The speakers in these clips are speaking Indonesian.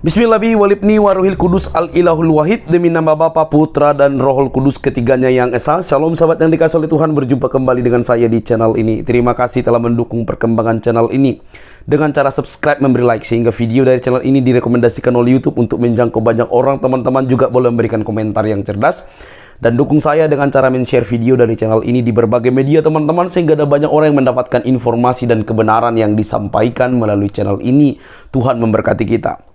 Bismillahi walibni kudus al ilahul wahid. Demi nama Bapa, Putra, dan Rohul Kudus ketiganya yang esa. Shalom sahabat yang dikasih oleh Tuhan Berjumpa kembali dengan saya di channel ini. Terima kasih telah mendukung perkembangan channel ini. Dengan cara subscribe, memberi like Sehingga video dari channel ini direkomendasikan oleh Youtube Untuk menjangkau banyak orang. Teman-teman juga boleh memberikan komentar yang cerdas. Dan dukung saya dengan cara men-share video dari channel ini di berbagai media teman-teman sehingga ada banyak orang yang mendapatkan informasi dan kebenaran yang disampaikan melalui channel ini. Tuhan memberkati kita.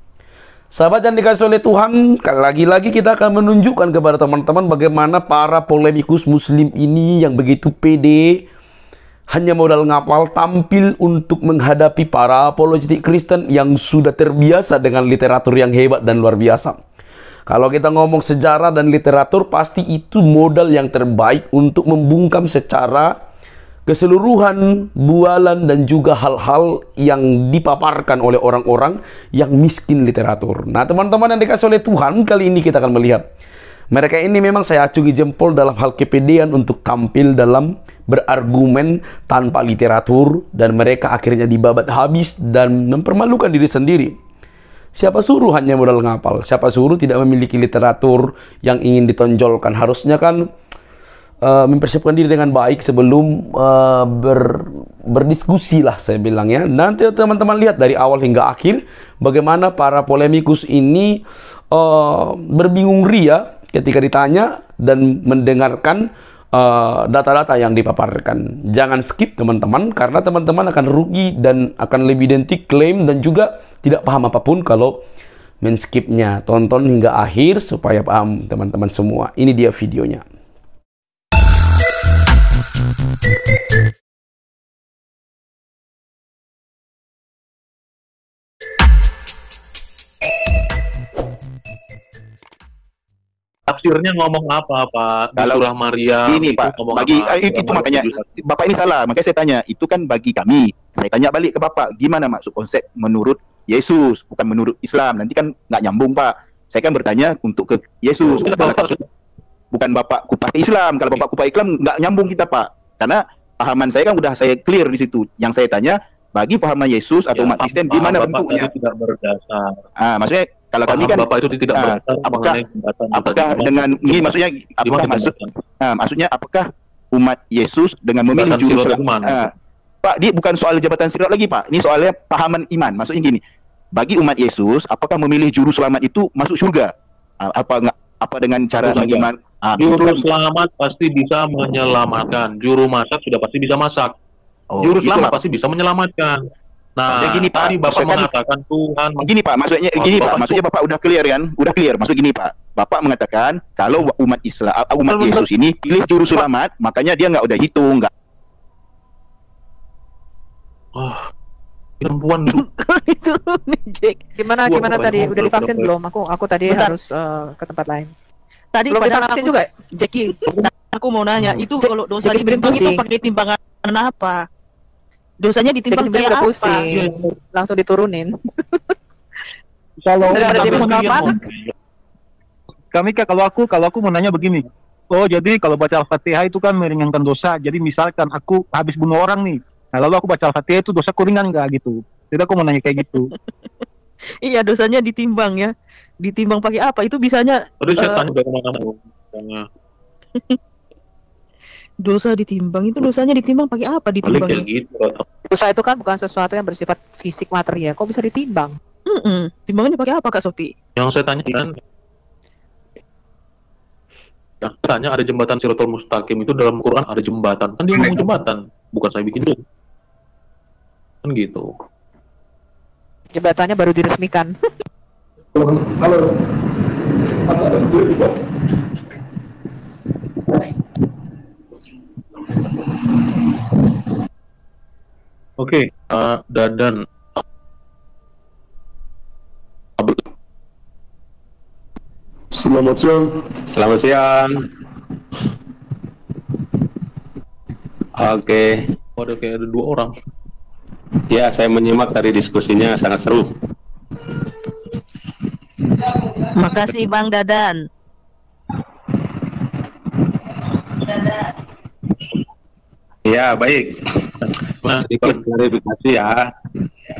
Sahabat yang dikasih oleh Tuhan, lagi-lagi kita akan menunjukkan kepada teman-teman bagaimana para polemikus muslim ini yang begitu pede hanya modal ngapal tampil untuk menghadapi para apologetik Kristen yang sudah terbiasa dengan literatur yang hebat dan luar biasa. Kalau kita ngomong sejarah dan literatur, pasti itu modal yang terbaik untuk membungkam secara keseluruhan bualan dan juga hal-hal yang dipaparkan oleh orang-orang yang miskin literatur. Nah, teman-teman yang dikasih oleh Tuhan, kali ini kita akan melihat mereka ini memang saya acungi jempol dalam hal kepedean untuk tampil dalam berargumen tanpa literatur dan mereka akhirnya dibabat habis dan mempermalukan diri sendiri. Siapa suruh hanya modal ngapal? Siapa suruh tidak memiliki literatur yang ingin ditonjolkan? Harusnya kan uh, mempersiapkan diri dengan baik sebelum uh, ber, berdiskusi lah saya bilang ya. Nanti teman-teman lihat dari awal hingga akhir bagaimana para polemikus ini uh, berbingung ria ketika ditanya dan mendengarkan data-data uh, yang dipaparkan. Jangan skip teman-teman karena teman-teman akan rugi dan akan lebih identik klaim dan juga tidak paham apa pun kalau men-skipnya. Tonton hingga akhir supaya paham teman-teman semua. Ini dia videonya. Tafsirnya ngomong apa Pak? Kalau surah Maria ini Pak, bagi apa? Eh, itu makanya Bapak ini salah. Makanya saya tanya, itu kan bagi kami. Saya tanya balik ke Bapak, gimana maksud konsep menurut Yesus, bukan menurut Islam. Nanti kan nggak nyambung Pak. Saya kan bertanya untuk ke Yesus. Bukan Bapak kupas Islam. Kalau Bapak kupas Islam nggak nyambung kita Pak. Karena pahaman saya kan udah saya clear di situ. Yang saya tanya, bagi pahaman Yesus atau ya, umat Kristen di mana bentuknya? Tidak berdasar. Ah, maksudnya kalau kami kan Bapak itu tidak uh, apakah, apakah dengan ini maksudnya apakah maksud uh, maksudnya apakah umat Yesus dengan memilih juru selamat uh, Pak, dia bukan soal jabatan sirat lagi, Pak. Ini soalnya pahaman iman. Maksudnya gini, bagi umat Yesus, apakah memilih juru selamat itu masuk surga? Uh, apa enggak apa dengan cara bagaimana? Uh, juru kan, selamat pasti bisa menyelamatkan. Juru masak sudah pasti bisa masak. Oh, juru selamat pasti bisa menyelamatkan. Nah, gini Pak, tadi Bapak mengatakan Tuhan. Gini Pak, maksudnya oh, gini Pak, maksudnya Bapak udah clear kan? Udah clear. Maksud gini Pak, Bapak mengatakan kalau umat Islam, uh, umat Yesus ini pilih juru selamat, makanya dia nggak udah hitung, nggak. Oh, perempuan itu Jack. Gimana gimana tadi? Udah divaksin belum? Aku aku tadi Bentar. harus uh, ke tempat lain. Tadi belum divaksin juga, Jackie. Aku mau nanya, itu kalau dosa ditimbang itu pakai timbangan apa? dosanya ditimbang kayak apa? Pusing. Langsung diturunin. kalau kami kak kalau aku kalau aku mau nanya begini. Oh jadi kalau baca Al-Fatihah itu kan meringankan dosa. Jadi misalkan aku habis bunuh orang nih. Nah lalu aku baca Al-Fatihah itu dosa ringan nggak gitu? Jadi aku mau nanya kayak gitu. iya dosanya ditimbang ya. Ditimbang pakai apa? Itu bisanya. Aduh, saya uh, dosa ditimbang. Itu dosanya ditimbang pakai apa ditimbang gitu. dosa itu kan bukan sesuatu yang bersifat fisik material kok bisa ditimbang? Mm -mm. timbangannya pakai apa kak Sofi yang saya tanya kan yang saya tanya ada jembatan Siratul Mustaqim itu dalam Quran ada jembatan. Kan dia ngomong jembatan bukan saya bikin dulu. Kan gitu. Jembatannya baru diresmikan halo Oke, okay, uh, Dadan. Selamat siang. Selamat siang. Oke. Okay. Waduh, kayak ada dua orang. Ya, saya menyimak tadi diskusinya sangat seru. Makasih Bang Dadan. Ya, baik. Nah, sedikit klarifikasi ya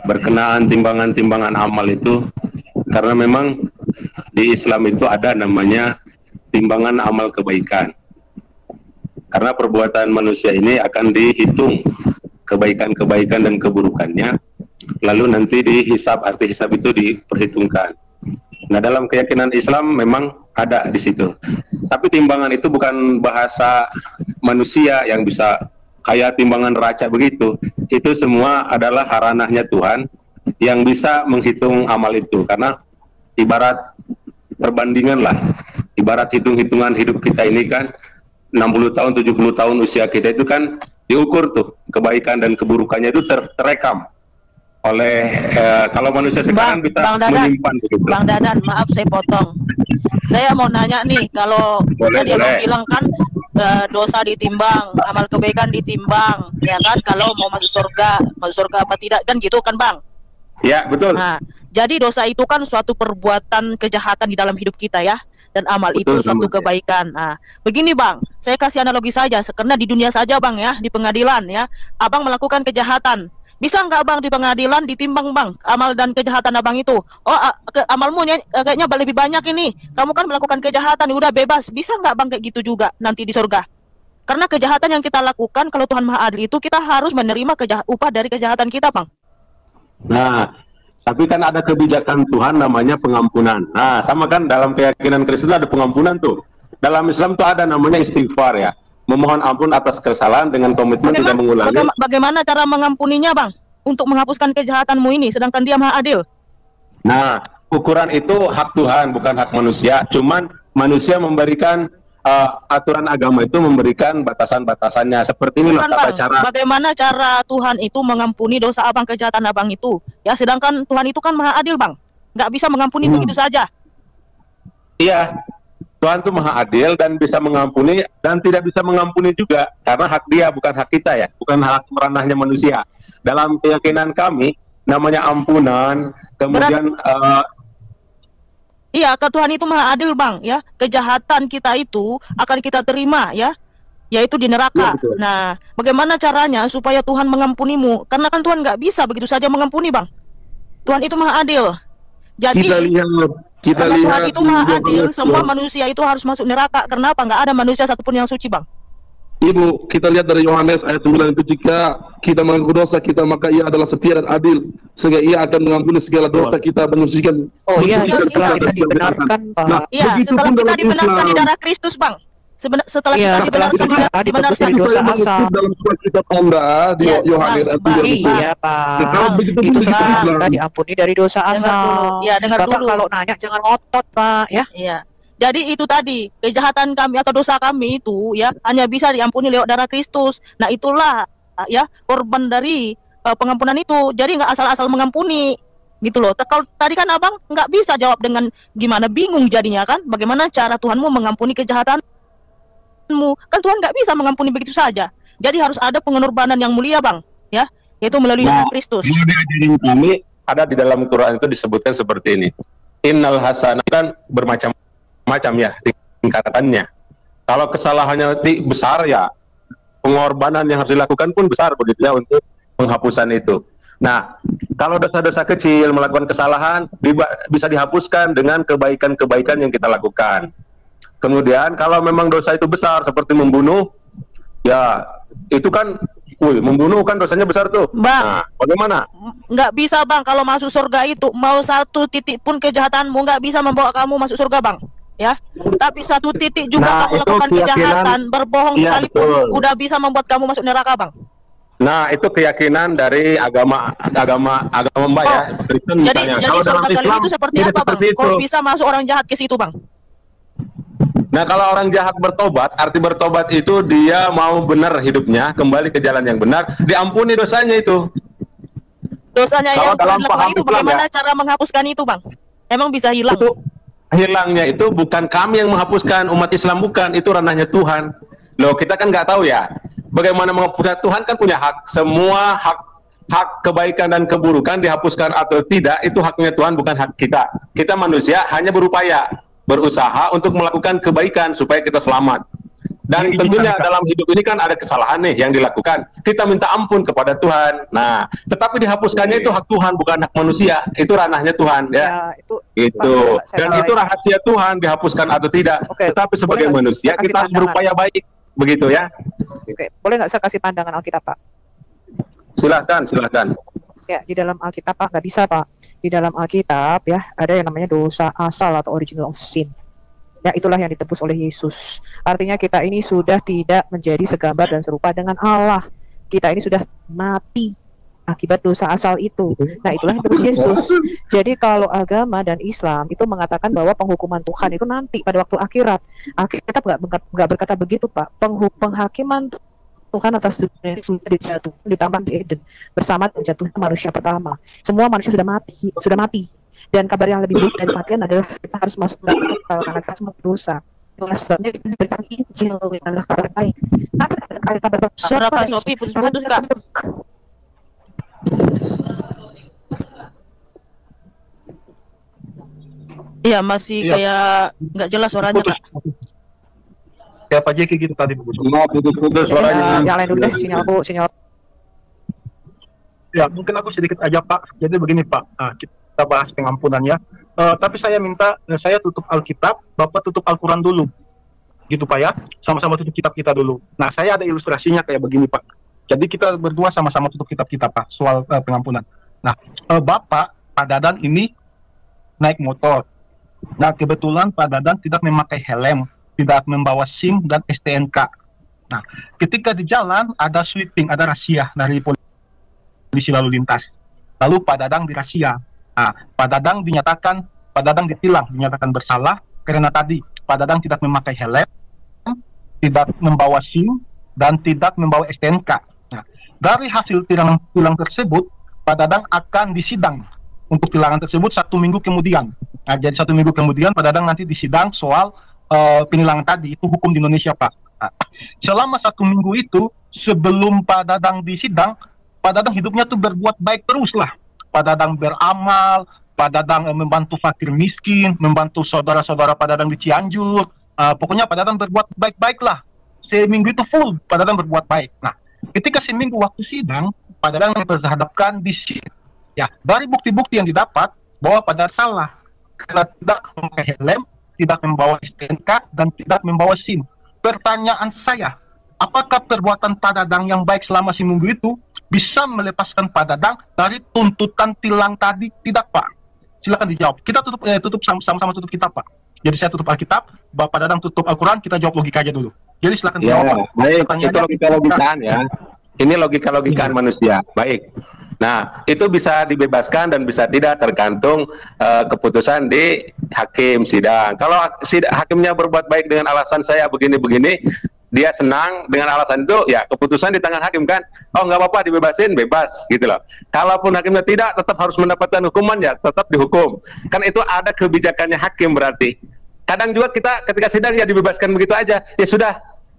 berkenaan timbangan-timbangan amal itu karena memang di Islam itu ada namanya timbangan amal kebaikan. Karena perbuatan manusia ini akan dihitung kebaikan-kebaikan dan keburukannya, lalu nanti dihisap, arti hisap itu diperhitungkan. Nah, dalam keyakinan Islam memang ada di situ. Tapi timbangan itu bukan bahasa manusia yang bisa kayak timbangan raca begitu. Itu semua adalah haranahnya Tuhan yang bisa menghitung amal itu karena ibarat perbandingan lah ibarat hitung-hitungan hidup kita ini kan 60 tahun 70 tahun usia kita itu kan diukur tuh kebaikan dan keburukannya itu ter terekam oleh eh, kalau manusia sekarang Bang, kita Bang Dadan, menyimpan begitu. Bang Dadan, maaf saya potong. Saya mau nanya nih, kalau Boleh, tadi abang boleh. bilang kan eh, dosa ditimbang, amal kebaikan ditimbang, ya kan? Kalau mau masuk surga, masuk surga apa tidak kan gitu kan, Bang? Ya, betul. Nah, jadi dosa itu kan suatu perbuatan kejahatan di dalam hidup kita ya, dan amal itu Betul, suatu sama. kebaikan. Nah, begini bang, saya kasih analogi saja, karena di dunia saja bang ya, di pengadilan ya, abang melakukan kejahatan. Bisa nggak bang di pengadilan ditimbang bang amal dan kejahatan abang itu? Oh, ke, amalmu ny- kayaknya lebih banyak ini. Kamu kan melakukan kejahatan, udah bebas. Bisa nggak bang kayak gitu juga nanti di surga? Karena kejahatan yang kita lakukan, kalau Tuhan Maha Adil itu kita harus menerima kejahat upah dari kejahatan kita, bang. Nah, tapi kan ada kebijakan Tuhan namanya pengampunan. Nah, sama kan dalam keyakinan Kristen ada pengampunan tuh. Dalam Islam tuh ada namanya istighfar ya. Memohon ampun atas kesalahan dengan komitmen tidak mengulangi. Bagaimana, bagaimana cara mengampuninya, Bang? Untuk menghapuskan kejahatanmu ini, sedangkan dia maha adil. Nah, ukuran itu hak Tuhan, bukan hak manusia. Cuman manusia memberikan eh, aturan agama itu memberikan batasan-batasannya. Seperti ini loh tata Bang. cara. Bagaimana cara Tuhan itu mengampuni dosa abang, kejahatan abang itu? Ya, sedangkan Tuhan itu kan maha adil, Bang. Nggak bisa mengampuni Hmm. begitu saja. Iya. Tuhan tuh maha adil dan bisa mengampuni dan tidak bisa mengampuni juga karena hak dia bukan hak kita ya, bukan hak ranahnya manusia. Dalam keyakinan kami namanya ampunan, kemudian eh, Iya, ke Tuhan itu maha adil, Bang. Ya, kejahatan kita itu akan kita terima, ya, yaitu di neraka. Iya, betul. nah, bagaimana caranya supaya Tuhan mengampunimu? Karena kan Tuhan nggak bisa begitu saja mengampuni, Bang. Tuhan itu maha adil. Jadi kita lihat kita Karena lihat Tuhan itu maha di adil, semua manusia itu harus masuk neraka. Kenapa? Nggak ada manusia satupun yang suci, Bang. Ibu, kita lihat dari Yohanes ayat 9 itu jika kita mengaku dosa kita maka ia adalah setia dan adil sehingga ia akan mengampuni segala dosa kita menyucikan. Oh iya, menyucikan setelah kita dibenarkan, Pak. Nah, Iya, begitu setelah pun kita dibenarkan di darah Kristus, Bang. Seben- setelah Iya, kita setelah dibenarkan, kita dibenarkan. dari dosa asal. dalam surat kitab Anda di Iya, Yohanes ayat Bang. 3 itu. Iya, Pak. Begitu pun Itu kita diampuni dari dosa Dengar asal. dulu. Iya, dengar Bapak dulu. kalau nanya jangan ngotot, Pak, ya. Iya. Jadi itu tadi kejahatan kami atau dosa kami itu ya hanya bisa diampuni lewat darah Kristus. Nah itulah ya korban dari uh, pengampunan itu. Jadi nggak asal-asal mengampuni gitu loh. Kalau tadi kan abang nggak bisa jawab dengan gimana bingung jadinya kan? Bagaimana cara Tuhanmu mengampuni kejahatanmu? Kan Tuhan nggak bisa mengampuni begitu saja. Jadi harus ada pengorbanan yang mulia bang, ya, yaitu melalui Nah, Kristus. Yang diajarin kami ada di dalam Quran itu disebutkan seperti ini. Innal hasanat kan bermacam-macam ya tingkatannya. Kalau kesalahannya ti- besar ya pengorbanan yang harus dilakukan pun besar begitu ya untuk penghapusan itu. Nah, kalau dosa-dosa kecil melakukan kesalahan bisa dihapuskan dengan kebaikan-kebaikan yang kita lakukan. Kemudian kalau memang dosa itu besar seperti membunuh, ya itu kan, wih, membunuh kan dosanya besar tuh. Bang. Nah, bagaimana? nggak bisa bang kalau masuk surga itu mau satu titik pun kejahatanmu nggak bisa membawa kamu masuk surga bang ya tapi satu titik juga Nah, kamu lakukan keyakinan- kejahatan berbohong Iya, sekalipun betul. udah bisa membuat kamu masuk neraka bang Nah, itu keyakinan dari agama agama agama Mbak ya, Kristen jadi misalnya. jadi Kalau surga dalam Islam itu seperti apa bang seperti kok bisa masuk orang jahat ke situ bang Nah, kalau orang jahat bertobat, arti bertobat itu dia mau benar hidupnya, kembali ke jalan yang benar, diampuni dosanya itu. dosanya Kalau yang dalam paham itu Islam bagaimana ya. cara menghapuskan itu bang emang bisa hilang Itu hilangnya itu bukan kami yang menghapuskan umat Islam bukan, itu ranahnya Tuhan. Loh, kita kan nggak tahu ya. Bagaimana menghapuskan Tuhan kan punya hak. Semua hak hak kebaikan dan keburukan dihapuskan atau tidak itu haknya Tuhan bukan hak kita. Kita manusia hanya berupaya berusaha untuk melakukan kebaikan supaya kita selamat. Dan Ini tentunya dinamika. dalam hidup ini kan ada kesalahan nih yang dilakukan. Kita minta ampun kepada Tuhan. Nah, tetapi dihapuskannya itu hak Tuhan bukan hak manusia. Itu ranahnya Tuhan ya. Ya, itu Itu. Pak, Dan itu rahasia Tuhan dihapuskan atau tidak. Oke, Tetapi sebagai boleh manusia kita harus pandangan? berupaya baik. Begitu ya. Oke, boleh nggak saya kasih pandangan Alkitab, Pak? Silahkan, silahkan. Ya, di dalam Alkitab, Pak, nggak bisa, Pak. Di dalam Alkitab, ya, ada yang namanya dosa asal atau original of sin. Ya, itulah yang ditebus oleh Yesus. Artinya kita ini sudah tidak menjadi segambar dan serupa dengan Allah. Kita ini sudah mati akibat dosa asal itu. Nah, itulah yang tebus Yesus. Jadi kalau agama dan Islam itu mengatakan bahwa penghukuman Tuhan itu nanti pada waktu akhirat. Alkitab nggak nggak berkata begitu, Pak. Penghu- penghakiman Tuhan atas dunia ini sudah dijatuhkan di Taman Eden bersama jatuhnya manusia pertama. Semua manusia sudah mati, sudah mati. Dan kabar yang lebih buruk dari kematian adalah kita harus masuk dalam kekal karena kita semua berdosa. Itulah sebabnya kita diberikan Injil yang adalah kabar baik. Tapi ada kabar kabar baik. Suara Kak Sophie putus-putus, Kak. Iya masih Iya. kayak nggak jelas suaranya kak. Kayak Pak Jeki gitu tadi. Mau putus-putus Ya, suaranya. yang lain dulu deh, sinyalku, sinyal. Ya, mungkin aku sedikit aja Pak. Jadi begini Pak, Nah, kita bahas pengampunan ya. Eh, tapi saya minta eh, saya tutup Alkitab, Bapak tutup Al-Quran dulu. Gitu Pak ya, sama-sama tutup kitab kita dulu. Nah, saya ada ilustrasinya kayak begini Pak. Jadi kita berdua sama-sama tutup kitab kita Pak, soal eh, pengampunan. Nah, eh, Bapak, Pak Dadan ini naik motor. Nah, kebetulan Pak Dadan tidak memakai helm, tidak membawa SIM dan STNK. Nah, ketika di jalan ada sweeping, ada rahasia dari polisi lalu lintas. Lalu Pak Dadang dirahasia. Nah, Pak Dadang dinyatakan, Pak Dadang ditilang, dinyatakan bersalah karena tadi Pak Dadang tidak memakai helm, tidak membawa SIM, dan tidak membawa STNK. Nah, dari hasil tilang, tilang tersebut, Pak Dadang akan disidang untuk tilangan tersebut satu minggu kemudian. Nah, jadi satu minggu kemudian Pak Dadang nanti disidang soal penilangan tadi, itu hukum di Indonesia Pak. Nah, selama satu minggu itu, sebelum Pak Dadang disidang, Pak Dadang hidupnya tuh berbuat baik terus lah. Pak Dadang beramal, Pak Dadang eh, membantu fakir miskin, membantu saudara-saudara Pak Dadang di Cianjur. Eh, pokoknya Pak Dadang berbuat baik-baik lah. Seminggu itu full Pak Dadang berbuat baik. Nah, ketika seminggu waktu sidang, Pak Dadang diperhadapkan di sini. Ya, dari bukti-bukti yang didapat bahwa Pak Dadang salah karena tidak memakai helm, tidak membawa STNK, dan tidak membawa SIM. Pertanyaan saya, apakah perbuatan Pak Dadang yang baik selama seminggu itu bisa melepaskan Pak Dadang dari tuntutan tilang tadi? Tidak, Pak. Silakan dijawab. Kita tutup eh, tutup sam- sama-sama tutup kitab, Pak. Jadi saya tutup Alkitab, Bapak Dadang tutup Al-Quran, kita jawab logika aja dulu. Jadi silakan Ya, dijawab, Pak. baik. Pertanyaannya- Itu logika-logikaan ya. Ini logika-logikaan manusia. Baik. Nah, itu bisa dibebaskan dan bisa tidak tergantung eh, keputusan di hakim sidang. Kalau hakimnya berbuat baik dengan alasan saya begini-begini, dia senang dengan alasan itu, ya keputusan di tangan hakim kan. Oh nggak apa-apa dibebasin, bebas gitu loh. Kalaupun hakimnya tidak, tetap harus mendapatkan hukuman ya, tetap dihukum. Kan itu ada kebijakannya hakim berarti. Kadang juga kita ketika sidang ya dibebaskan begitu aja, ya sudah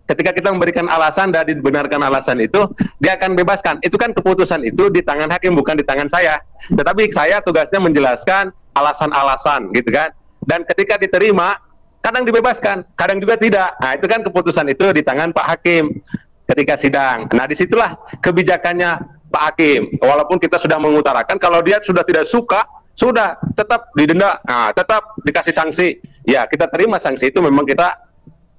ketika kita memberikan alasan dan dibenarkan alasan itu, dia akan bebaskan. Itu kan keputusan itu di tangan hakim bukan di tangan saya. Tetapi saya tugasnya menjelaskan alasan-alasan gitu kan. Dan ketika diterima, kadang dibebaskan, kadang juga tidak. Nah, itu kan keputusan itu di tangan Pak Hakim ketika sidang. Nah, di situlah kebijakannya Pak Hakim. Walaupun kita sudah mengutarakan kalau dia sudah tidak suka, sudah tetap didenda, nah, tetap dikasih sanksi. Ya, kita terima sanksi itu memang kita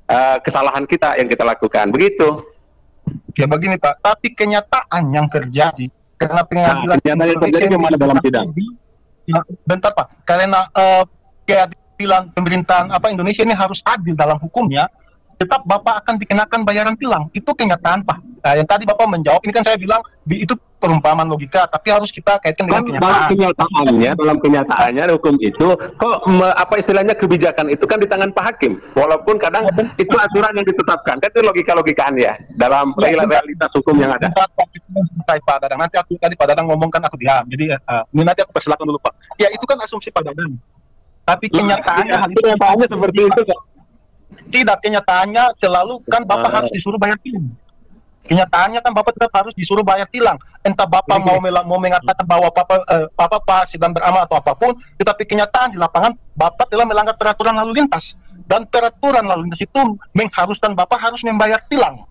eh, kesalahan kita yang kita lakukan. Begitu. Ya begini Pak, tapi kenyataan yang terjadi karena pengadilan Nah, kenyataan yang terjadi Indonesia gimana dalam sidang? Ya, bentar Pak, karena eh, keadilan pemerintahan apa Indonesia ini harus adil dalam hukumnya, tetap Bapak akan dikenakan bayaran tilang. Itu kenyataan Pak. Nah, yang tadi Bapak menjawab ini kan saya bilang itu perumpamaan logika, tapi harus kita kaitkan dengan Kan dalam kenyataan. kenyataannya, dalam kenyataannya hukum itu kok me- apa istilahnya kebijakan itu kan di tangan Pak Hakim. Walaupun kadang itu aturan yang ditetapkan, kan itu logika-logikaan ya dalam Ya, real- bentar. realitas hukum yang ada. Bentar, Pak, Dadang. Nanti aku tadi Pak Dadang ngomong kan aku diam. Jadi eh, ini nanti aku persilakan dulu Pak. Ya itu kan asumsi Pak Dadang. Tapi kenyataannya hal itu kenyataannya seperti itu kok. Tidak, kenyataannya selalu kan Bapak Ah. harus disuruh bayar tilang. Kenyataannya kan Bapak tetap harus disuruh bayar tilang. Entah Bapak mau mau mengatakan bahwa Bapak eh, Bapak Pak sedang beramal atau apa pun, tetapi kenyataan di lapangan Bapak telah melanggar peraturan lalu lintas. dan peraturan lalu lintas itu mengharuskan Bapak harus membayar tilang.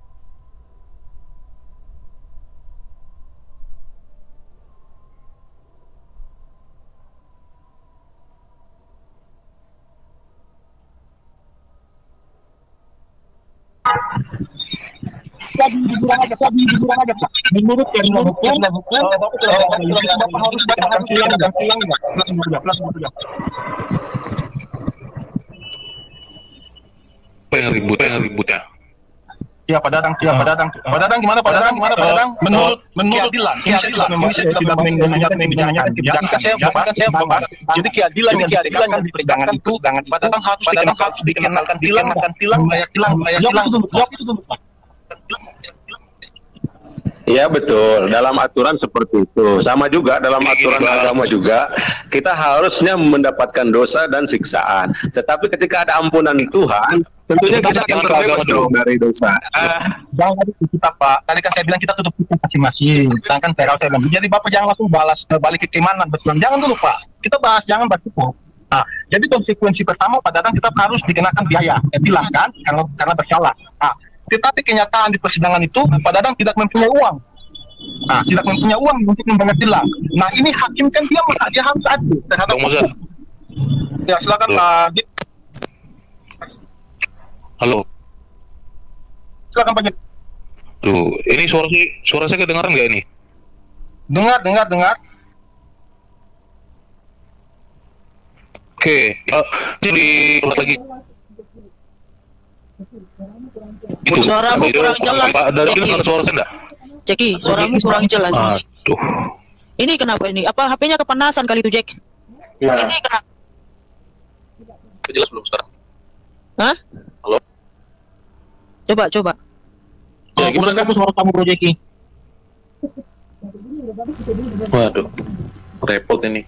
Jadi dibilang aja, jadi dibilang aja Pak. Menurut peraturan hukum, Bapak harus bayar tilang dan tilang enggak? Silakan Bu, silakan Bu. Apa yang ribut? Apa yang ribut ya? Ya Pak Dadang, ya Pak Dadang. Pak Dadang gimana Pak Dadang? Gimana Pak Dadang? Menurut menurut keadilan, keadilan ini saya tidak menanyakan menanyakan kebijakan. Kan saya kan saya membahas. Jadi keadilan yang keadilan yang di persidangan itu Pak Dadang harus dikenakan harus dikenakan tilang akan tilang bayar tilang bayar tilang. Jawab itu dulu Pak. Iya betul, dalam aturan seperti itu. Sama juga dalam aturan agama juga, kita harusnya mendapatkan dosa dan siksaan. Tetapi ketika ada ampunan Tuhan, tentunya kita akan terbebas dong dari dosa. Ah, Jangan tadi kita Pak. Tadi kan saya bilang kita tutup kita masing-masing. Sedangkan Teral saya bilang. Jadi Bapak jangan langsung balas eh, balik ke keimanan betul. Jangan dulu Pak. Kita bahas jangan bahas itu. Nah, jadi konsekuensi pertama Pak Dadang kita harus dikenakan biaya, eh, bilang kan, karena karena bersalah. Nah, tetapi kenyataan di persidangan itu Pak Dadang tidak mempunyai uang. Nah, tidak mempunyai uang untuk membayar tilang. Nah, ini hakim kan dia dia harus adil terhadap hukum. Ya, silakan. Pak. Halo. Silakan Pak. Tuh, ini suara saya, suara saya kedengaran nggak ini? Dengar, dengar, dengar. Oke, eh, jadi lagi. Itu, Suaramu itu, kurang jelas, Pak, dari dengar suara saya enggak? Jeki, suaramu kurang jelas. Aduh. Ini kenapa ini? Apa HP-nya kepanasan kali itu, Jack? Ini kenapa? Jelas belum sekarang? Hah? Halo? Coba, coba. Ya, gimana kan? suara kamu Bro Jeki? Waduh, repot ini.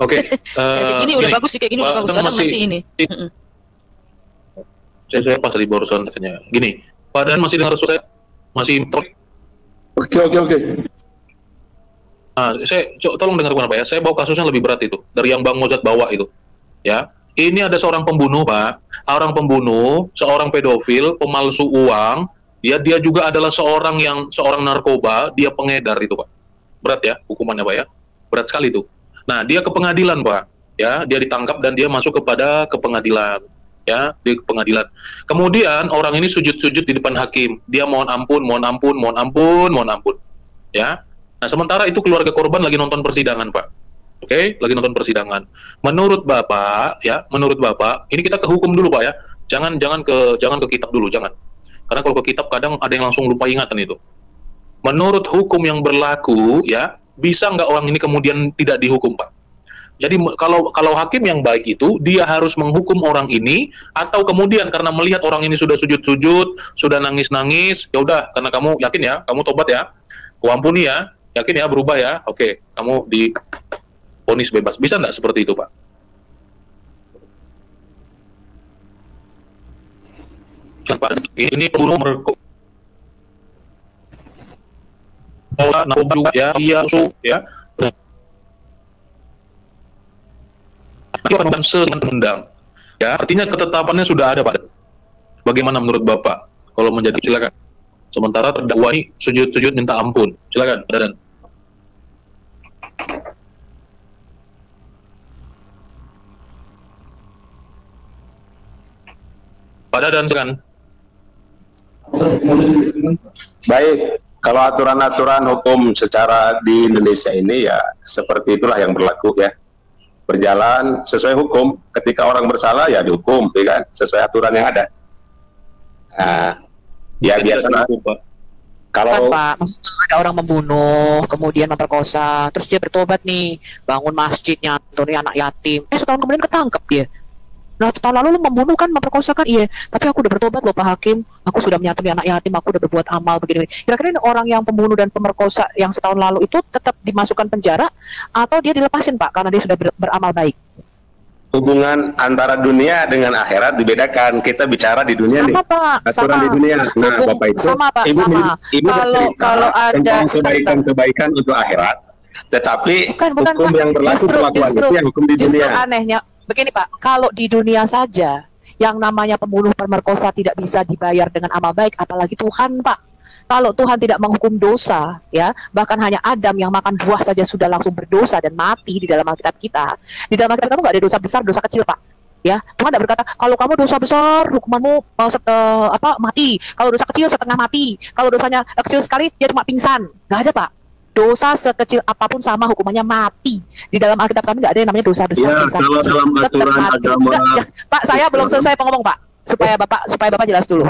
Oke, eh, kayak gini udah gini, bagus sih, kayak gini udah bagus. kan masih- nanti ini. saya, saya pas tadi barusan katanya. Gini, padahal masih dengar suara saya? Masih Oke oke oke. Nah, saya co- tolong dengar Pak ya. Saya bawa kasusnya lebih berat itu dari yang Bang Mozart bawa itu. Ya. Ini ada seorang pembunuh, Pak. Orang pembunuh, seorang pedofil, pemalsu uang. Dia dia juga adalah seorang yang seorang narkoba, dia pengedar itu, Pak. Berat ya hukumannya, Pak ya. Berat sekali itu. Nah, dia ke pengadilan, Pak. Ya, dia ditangkap dan dia masuk kepada ke pengadilan. Ya, di pengadilan. Kemudian orang ini sujud-sujud di depan hakim. Dia mohon ampun, mohon ampun, mohon ampun, mohon ampun. Ya, Nah, sementara itu keluarga korban lagi nonton persidangan, Pak. Oke, lagi nonton persidangan. Menurut Bapak, ya, menurut Bapak, ini kita ke hukum dulu, Pak ya. Jangan jangan ke jangan ke kitab dulu, jangan. Karena kalau ke kitab kadang ada yang langsung lupa ingatan itu. Menurut hukum yang berlaku, ya, bisa nggak orang ini kemudian tidak dihukum, Pak? Jadi kalau kalau hakim yang baik itu dia harus menghukum orang ini atau kemudian karena melihat orang ini sudah sujud-sujud, sudah nangis-nangis, ya udah karena kamu yakin ya, kamu tobat ya, kuampuni ya, yakin ya berubah ya, oke, kamu di vonis bebas. Bisa nggak seperti itu, Pak? Ini juga ya, iya, ya. Akan seundang. Ya, artinya ketetapannya sudah ada, Pak. Bagaimana menurut Bapak? Kalau menjadi silakan. Sementara terdakwa ini sujud-sujud minta ampun. Silakan, Pak Dadan. Pak Dadan, silakan. Baik, kalau aturan-aturan hukum secara di Indonesia ini ya seperti itulah yang berlaku ya. Berjalan sesuai hukum. Ketika orang bersalah ya dihukum, ya kan? Sesuai aturan yang ada. Nah, ya biasanya Kan kalau Pak, maksudnya ada orang membunuh, kemudian memperkosa, terus dia bertobat nih, bangun masjid, nyantuni anak yatim. Eh setahun kemudian ketangkep dia. Nah setahun lalu lu membunuh kan, memperkosa kan, iya. Tapi aku udah bertobat loh Pak Hakim, aku sudah menyantuni anak yatim, aku udah berbuat amal begini. Kira-kira ini orang yang pembunuh dan pemerkosa yang setahun lalu itu tetap dimasukkan penjara atau dia dilepasin Pak karena dia sudah ber- beramal baik? hubungan antara dunia dengan akhirat dibedakan. Kita bicara di dunia nih. Sama Pak, Aturan sama. di dunia. Nah, Hukum- Bapak itu sama, Pak, Ibu, sama. Ibu Kalau- kalau ada- kebaikan-kebaikan untuk akhirat. Tetapi Bukan, bukan, hukum Pak. yang berlaku Justru- perlakuan justru- itu yang hukum di Justru dunia. anehnya, begini Pak, kalau di dunia saja Yang namanya pembunuh pemerkosa tidak bisa dibayar dengan amal baik, apalagi Tuhan, Pak. Kalau Tuhan tidak menghukum dosa, ya, bahkan hanya Adam yang makan buah saja sudah langsung berdosa dan mati di dalam Alkitab kita. Di dalam Alkitab itu nggak ada dosa besar, dosa kecil, Pak. Ya, Tuhan tidak berkata kalau kamu dosa besar hukumanmu uh, set, uh, apa mati, kalau dosa kecil setengah mati, kalau dosanya uh, kecil sekali dia cuma pingsan. Nggak ada, Pak dosa sekecil apa pun sama hukumannya mati. Di dalam Alkitab kami nggak ada yang namanya dosa besar. Ya, dosa kalau kecil. dalam Tetap aturan mati. agama- Enggak, ya, Pak, saya belum selesai ngomong, Pak. Supaya Bapak supaya Bapak jelas dulu.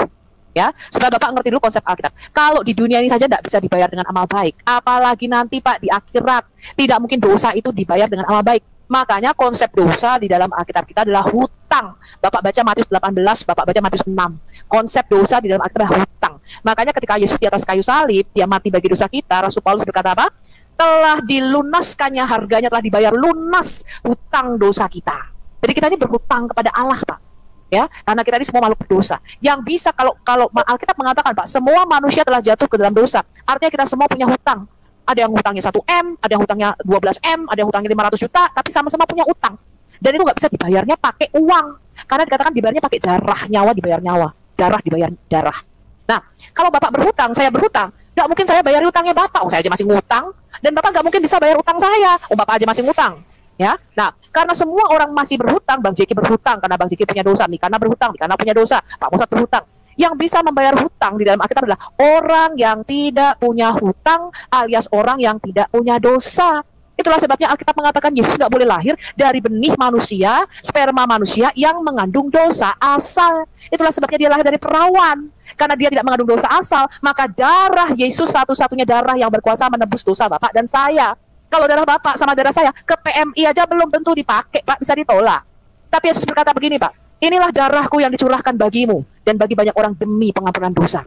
Ya, supaya Bapak ngerti dulu konsep Alkitab. Kalau di dunia ini saja tidak bisa dibayar dengan amal baik, apalagi nanti Pak di akhirat tidak mungkin dosa itu dibayar dengan amal baik. Makanya konsep dosa di dalam Alkitab kita adalah hutang. Bapak baca Matius 18, Bapak baca Matius 6. Konsep dosa di dalam Alkitab adalah hutang. Makanya ketika Yesus di atas kayu salib, dia mati bagi dosa kita, Rasul Paulus berkata apa? Telah dilunaskannya harganya telah dibayar lunas hutang dosa kita. Jadi kita ini berhutang kepada Allah, Pak. Ya, karena kita ini semua makhluk berdosa. Yang bisa kalau kalau Alkitab mengatakan, Pak, semua manusia telah jatuh ke dalam dosa. Artinya kita semua punya hutang. Ada yang hutangnya 1 M, ada yang hutangnya 12 M, ada yang hutangnya 500 juta, tapi sama-sama punya utang. Dan itu nggak bisa dibayarnya pakai uang. Karena dikatakan dibayarnya pakai darah, nyawa dibayar nyawa. Darah dibayar darah. Nah, kalau Bapak berhutang, saya berhutang, nggak mungkin saya bayar utangnya Bapak. Oh, saya aja masih ngutang. Dan Bapak nggak mungkin bisa bayar utang saya. Oh, Bapak aja masih ngutang. Ya, nah karena semua orang masih berhutang, Bang Jeki berhutang karena Bang Jeki punya dosa, Mikana berhutang, Mikana punya dosa, Pak Musat berhutang. Yang bisa membayar hutang di dalam Alkitab adalah orang yang tidak punya hutang alias orang yang tidak punya dosa. Itulah sebabnya Alkitab mengatakan Yesus nggak boleh lahir dari benih manusia, sperma manusia yang mengandung dosa asal. Itulah sebabnya dia lahir dari perawan. Karena dia tidak mengandung dosa asal, maka darah Yesus satu-satunya darah yang berkuasa menebus dosa Bapak dan saya. Kalau darah Bapak sama darah saya ke PMI aja belum tentu dipakai, Pak, bisa ditolak. Tapi Yesus berkata begini, Pak, inilah darahku yang dicurahkan bagimu dan bagi banyak orang demi pengampunan dosa.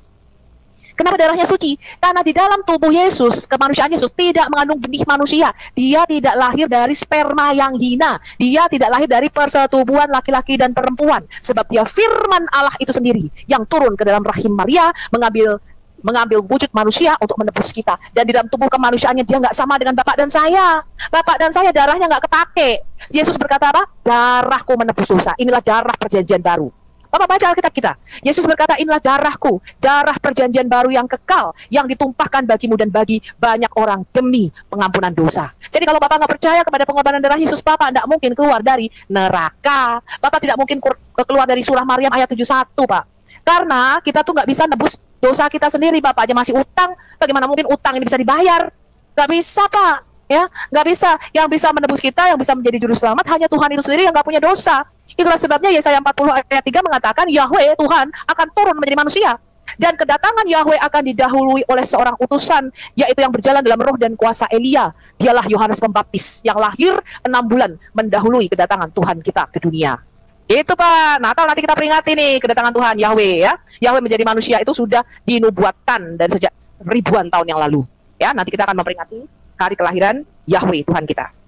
Kenapa darahnya suci? Karena di dalam tubuh Yesus, kemanusiaan Yesus tidak mengandung benih manusia. Dia tidak lahir dari sperma yang hina. Dia tidak lahir dari persetubuhan laki-laki dan perempuan. Sebab dia firman Allah itu sendiri yang turun ke dalam rahim Maria mengambil mengambil wujud manusia untuk menebus kita. Dan di dalam tubuh kemanusiaannya dia nggak sama dengan Bapak dan saya. Bapak dan saya darahnya nggak kepake. Yesus berkata apa? Darahku menebus dosa. Inilah darah perjanjian baru. Bapak baca Alkitab kita. Yesus berkata, inilah darahku, darah perjanjian baru yang kekal, yang ditumpahkan bagimu dan bagi banyak orang demi pengampunan dosa. Jadi kalau Bapak nggak percaya kepada pengorbanan darah Yesus, Bapak tidak mungkin keluar dari neraka. Bapak tidak mungkin keluar dari surah Maryam ayat 71, Pak. Karena kita tuh nggak bisa nebus dosa kita sendiri, Bapak aja masih utang. Bagaimana mungkin utang ini bisa dibayar? Nggak bisa, Pak. Ya, nggak bisa. Yang bisa menebus kita, yang bisa menjadi juru selamat hanya Tuhan itu sendiri yang nggak punya dosa. Itulah sebabnya Yesaya 40 ayat 3 mengatakan Yahweh Tuhan akan turun menjadi manusia. Dan kedatangan Yahweh akan didahului oleh seorang utusan, yaitu yang berjalan dalam roh dan kuasa Elia. Dialah Yohanes Pembaptis yang lahir enam bulan mendahului kedatangan Tuhan kita ke dunia. Itu Pak, Natal nanti kita peringati nih kedatangan Tuhan Yahweh ya. Yahweh menjadi manusia itu sudah dinubuatkan dari sejak ribuan tahun yang lalu. Ya, nanti kita akan memperingati hari kelahiran Yahweh Tuhan kita.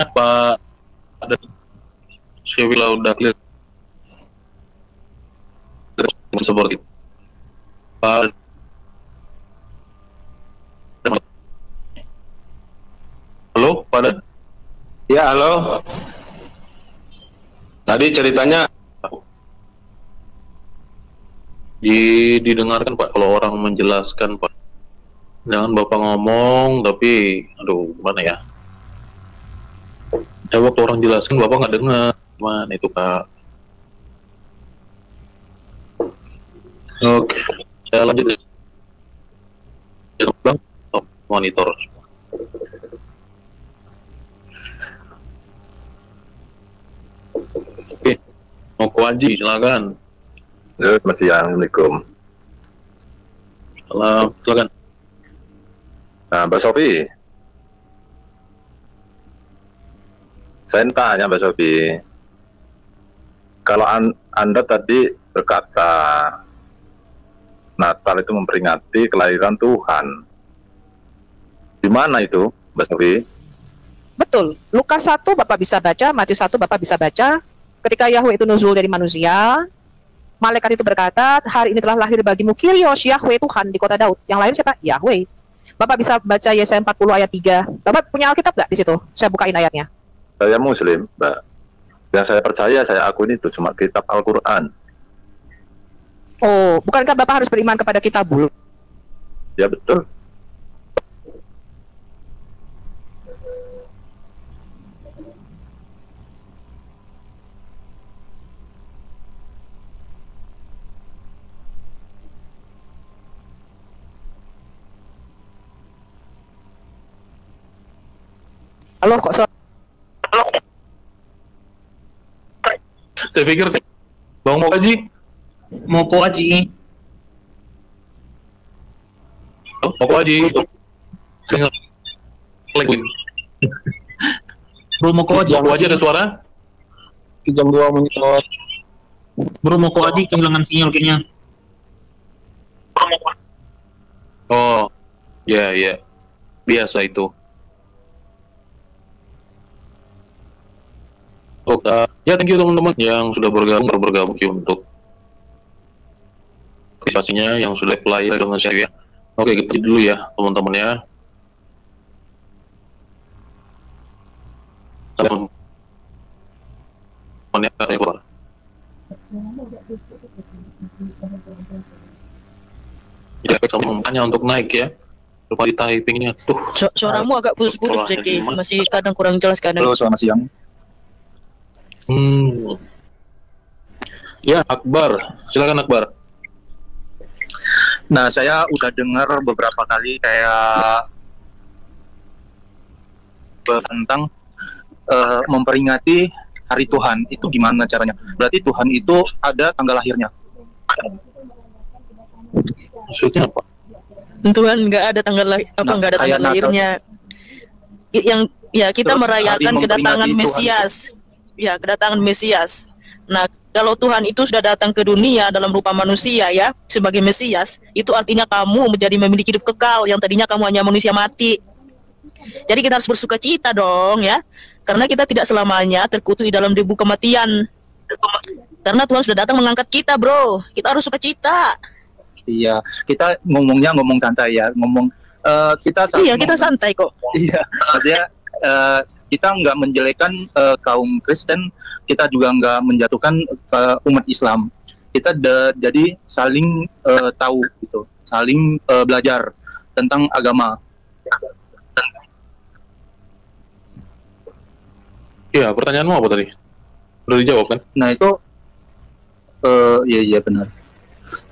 Pak ada saya bilang udah clear seperti itu. Pak Halo, Pak Dan? Ya, halo. Tadi ceritanya di didengarkan Pak kalau orang menjelaskan Pak. Jangan Bapak ngomong tapi aduh gimana ya? Ya waktu orang jelaskan Bapak nggak dengar. Gimana itu Pak? Oke, saya lanjut ya. Bang. Monitor. Oke, mau Haji silakan. Halo, selamat siang. Assalamualaikum. Salam, silakan. Nah, Mbak Sofi. Saya tanya Mbak Sofi. Kalau an- Anda tadi berkata Natal itu memperingati kelahiran Tuhan. Di mana itu, Mbak Sofi? Betul. Lukas 1 Bapak bisa baca, Matius 1 Bapak bisa baca. Ketika Yahweh itu nuzul dari manusia, malaikat itu berkata, hari ini telah lahir bagimu Kyrios Yahweh Tuhan di kota Daud. Yang lahir siapa? Yahweh. Bapak bisa baca Yesaya 40 ayat 3. Bapak punya Alkitab nggak di situ? Saya bukain ayatnya. Saya Muslim, Mbak. Yang saya percaya, saya akui itu cuma kitab Al-Quran. Oh, bukankah Bapak harus beriman kepada kitabul? Ya betul. Halo, kok suara Saya pikir sih, Bang mau kaji, Moko Aji. oh, mau kaji. Saya nggak- lagi. Bro Moko Aji. Mau aja ada suara? jam 2 monitor Bro Moko Aji kehilangan sinyal kayaknya. Oh, ya ya, biasa itu. Oke, uh, ya thank you teman-teman yang sudah bergabung baru bergabung ya untuk partisipasinya yang sudah play dengan saya ya. Oke, kita dulu ya teman-teman ya. Teman-teman ya. Ya, kamu untuk naik ya. Lupa di typingnya tuh. Su- suaramu agak putus-putus, Jeki. Masih kadang kurang jelas kadang. Halo, selamat siang. Hmm. Ya, Akbar. Silakan Akbar. Nah, saya udah dengar beberapa kali kayak tentang eh, memperingati hari Tuhan. Itu gimana caranya? Berarti Tuhan itu ada tanggal lahirnya. Maksudnya apa? Tuhan nggak ada tanggal lahir apa Nah, nggak ada kayak tanggal lahirnya. Yang ya kita Terus merayakan kedatangan memperingati Tuhan Mesias. Ya, kedatangan Mesias. Nah, kalau Tuhan itu sudah datang ke dunia dalam rupa manusia ya, sebagai Mesias, itu artinya kamu menjadi memiliki hidup kekal yang tadinya kamu hanya manusia mati. Jadi kita harus bersuka cita dong ya. Karena kita tidak selamanya terkutuk di dalam debu kematian. Karena Tuhan sudah datang mengangkat kita, Bro. Kita harus suka cita. Iya, kita ngomongnya ngomong santai ya, ngomong eh, kita Iya, kita santai kok. Iya, maksudnya eh, kita nggak menjelekan eh, kaum Kristen, kita juga nggak menjatuhkan ke umat Islam. Kita da- jadi saling eh, tahu gitu, saling eh, belajar tentang agama. Iya, pertanyaanmu apa tadi? Udah dijawab kan? Nah itu, eh iya iya benar.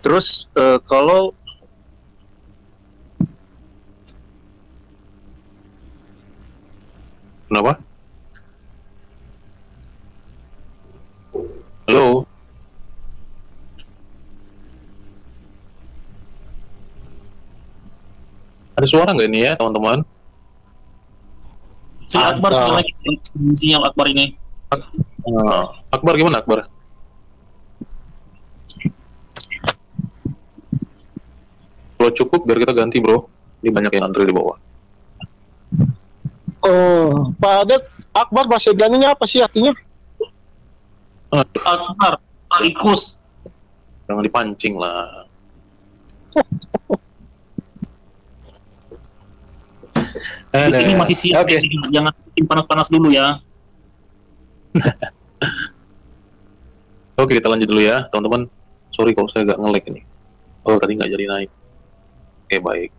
Terus eh, kalau Kenapa? Halo? Ada suara nggak ini ya, teman-teman? Si Akbar lagi sinyal Akbar ini. Eh, Akbar gimana Akbar? Kalau cukup biar kita ganti bro. Ini banyak yang antri di bawah. Oh Pak Adet Akbar bahasa Ibrani-nya apa sih artinya Akbar, Ikus. Jangan dipancing lah. Di sini masih siap. Oke. Jangan bikin panas-panas dulu ya. Oke kita lanjut dulu ya teman-teman. Sorry kalau saya nggak nge-lag ini. Oh tadi nggak jadi naik. Oke baik.